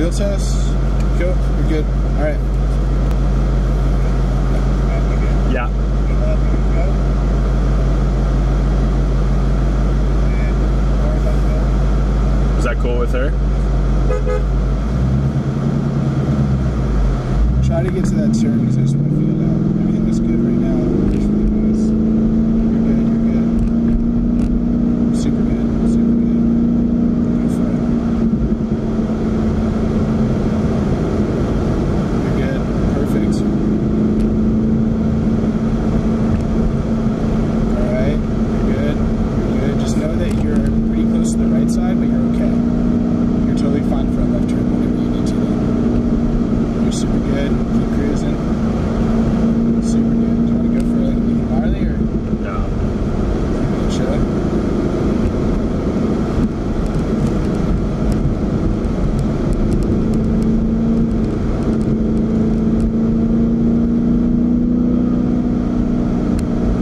Wheel test. Cool. We're good. All right. Yeah. Is that cool with her? Try to get to that turn because I just want to feel it out. Everything looks good right now. It's really nice. You're good. You're good. Super good. Super good. Go for it. You're good. Perfect. All right. You're good. You're good. Just know that you're pretty close to the right side, but you're okay. You're totally fine for a left turn whenever you need to. Though. You're super good. Keep cruising. Super good. Do you want to go for like a medium barley or No. chill?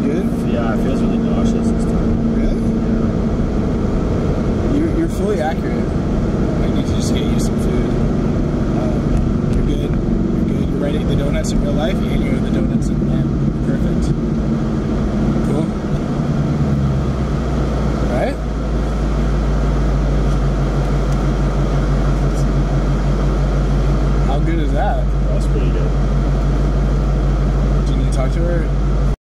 Good. Yeah, it feels really nauseous this time. Really? You're, you're fully accurate. I need to just get you some food. Um, you're good. You're good. You're the donuts in real life and you're the donuts in man. Perfect. Cool. Right? How good is that? That's pretty good. Do you need to talk to her?